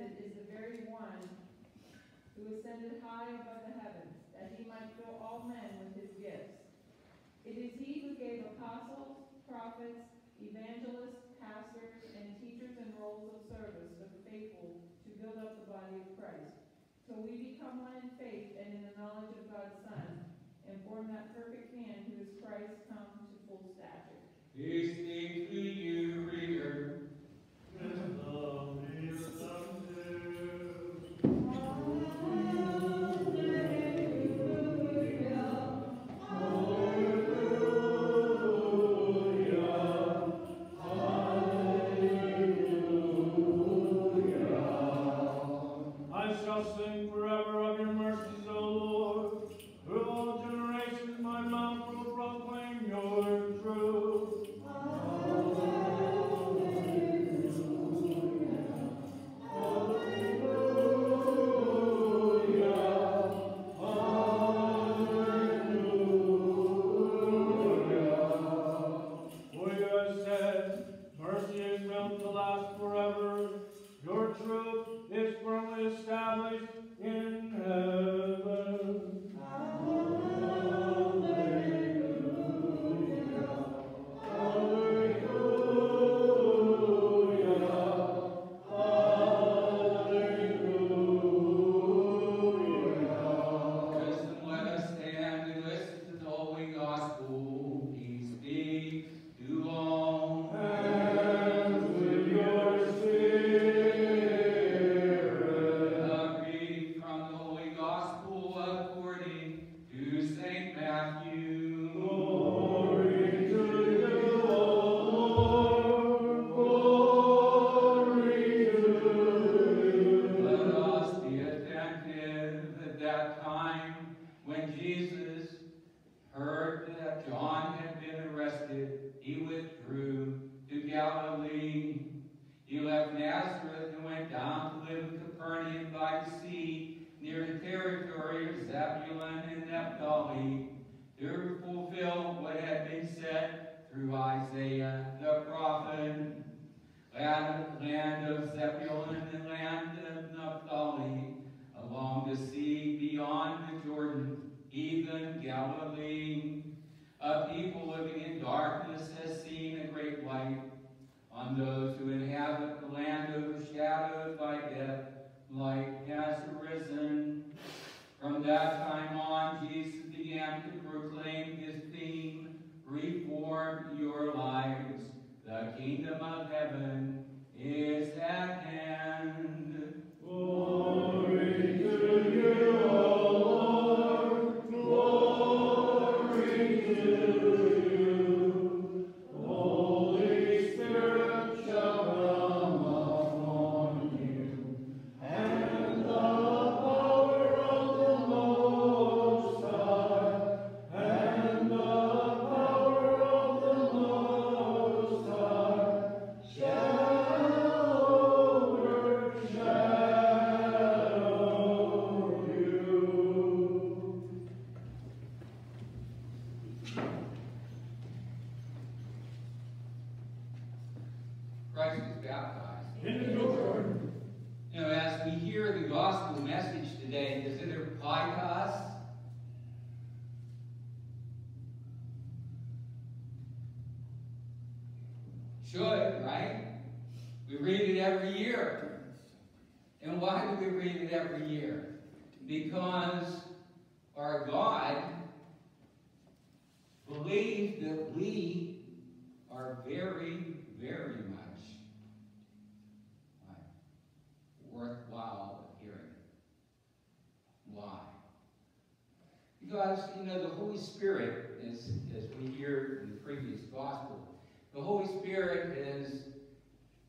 is the very one who ascended high above the heavens, that he might fill all men with his gifts. It is he who gave apostles, prophets, evangelists, pastors, and teachers in roles of service to the faithful to build up the body of Christ, till we become one in faith and in the knowledge of God's Son, and form that perfect man who is Christ come to full stature. These things to you, reader.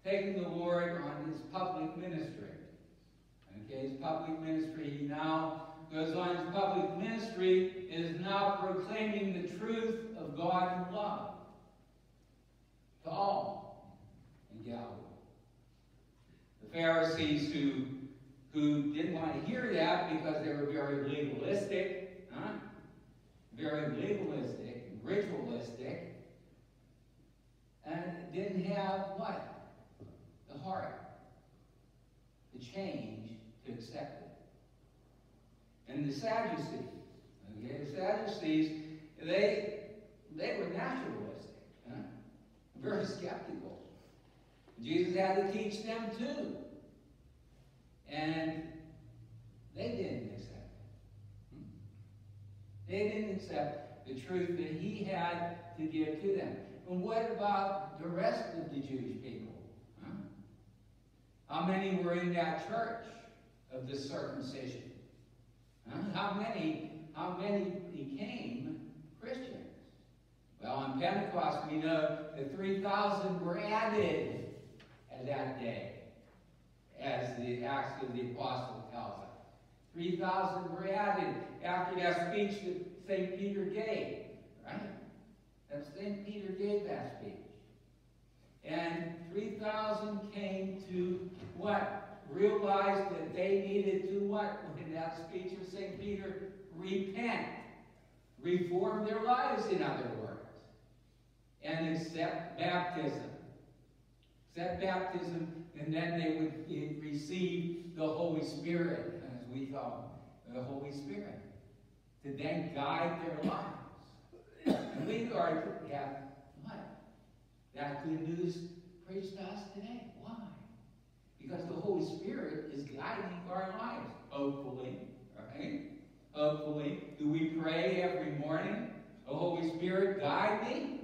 taking the Lord on his public ministry. Okay, his public ministry, he now goes on, his public ministry is now proclaiming the truth of God and love to all in Galilee. The Pharisees who, who didn't want to hear that because they were very legalistic, huh? very legalistic, and ritualistic, and didn't have what? The heart to change, to accept it. And the Sadducees, okay, the Sadducees, they they were naturalistic, huh? very skeptical. Jesus had to teach them too. And they didn't accept it. They didn't accept the truth that he had to give to them. And what about the rest of the Jewish people? How many were in that church of the circumcision? How many, how many became Christians? Well, on Pentecost, we know that 3,000 were added at that day, as the Acts of the Apostle tells us. 3,000 were added after that speech that St. Peter gave, right? That St. Peter gave that speech. And 3,000 came to what? Realize that they needed to what? In that speech of St. Peter, repent. Reform their lives, in other words. And accept baptism. Accept baptism, and then they would receive the Holy Spirit, as we call the Holy Spirit, to then guide their lives. And we are have? That good news preached to us today. Why? Because the Holy Spirit is guiding our lives, hopefully. Right? Hopefully. Do we pray every morning? The Holy Spirit, guide me.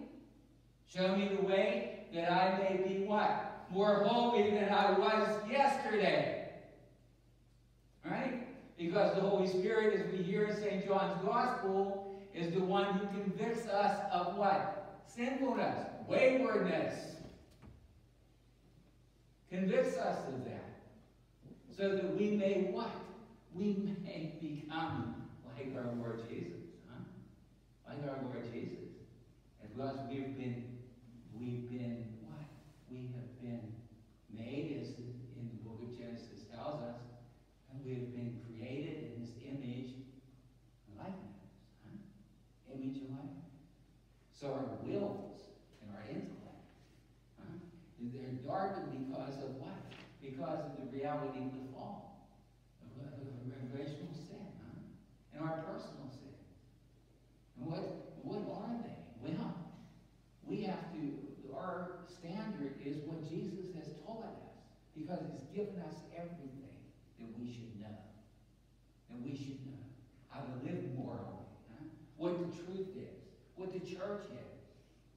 Show me the way that I may be what? More holy than I was yesterday. Right? Because the Holy Spirit, as we hear in St. John's Gospel, is the one who convicts us of what? Sinfulness, waywardness. Convicts us of that. So that we may what? We may become like our Lord Jesus. Huh? Like our Lord Jesus. As we've been, we've been what? We have been made, as in the book of Genesis tells us, and we have been created in his image and likeness. Huh? Image and likeness. So our wills and our intellect, huh? they're darkened because of what? Because of the reality of the fall, of, of, of sin, huh? and our personal sin. And what, what are they? Well, we have to, our standard is what Jesus has taught us, because he's given us everything that we should know. And we should know how to live morally, huh? what the truth is, what the church is,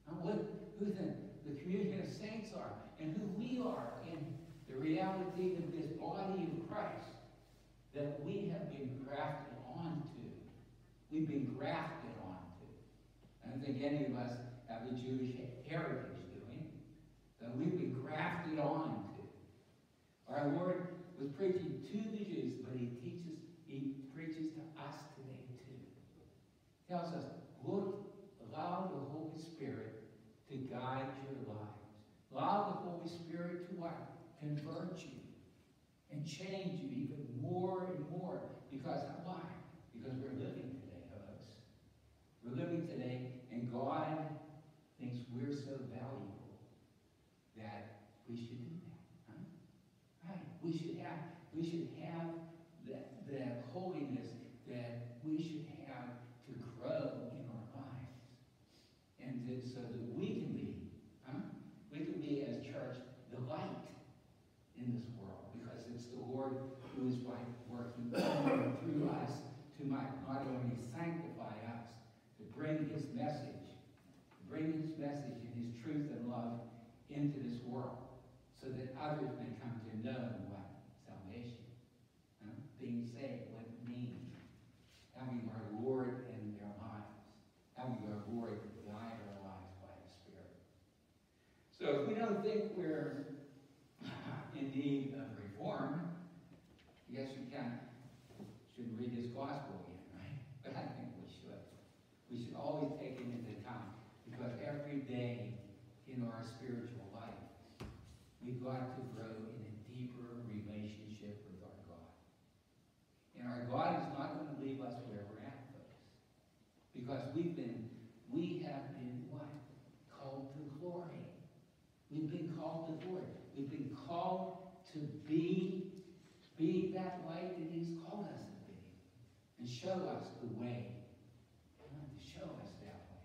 and what, who the, the community of saints are, and who we are in the reality of this body of Christ that we have been grafted onto. We've been grafted onto. I don't think any of us have a Jewish heritage, do we? That we've been grafted onto. Our Lord was preaching to the Jews, but he teaches, he preaches to us today too. He Tells us, look, allow the Holy Spirit to guide your lives. Allow the Holy Spirit to what? Convert you and change you even more and more. Because why? Because we're living today, folks. We're living today, and God thinks we're so valuable that we should do that. Huh? Right? We should have, we should have that, that holiness that we should have to grow in our lives. And to, so that we can be, huh? We can be as church the light in this world because it's the Lord who is like working through us to not, not only sanctify us, to bring his message, to bring his message and his truth and love into this world so that others may come to know what? Salvation. Huh? Being saved, what it means. Having our Lord in their lives. Having our Lord guide our lives by the Spirit. So if we don't think we're in need got to grow in a deeper relationship with our God. And our God is not going to leave us where we're at, folks. Because we've been, we have been what? Called to glory. We've been called to glory. We've been called to be, be that light that He's called us to be. And show us the way. To show us that way.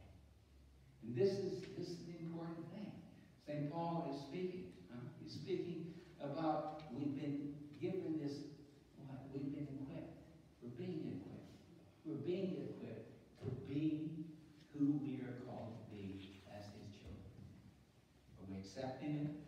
And this is this is the important thing. St. Paul is speaking we've been given this, what? We've been equipped. We're being equipped. We're being equipped to be who we are called to be as his children. Are we accepting it?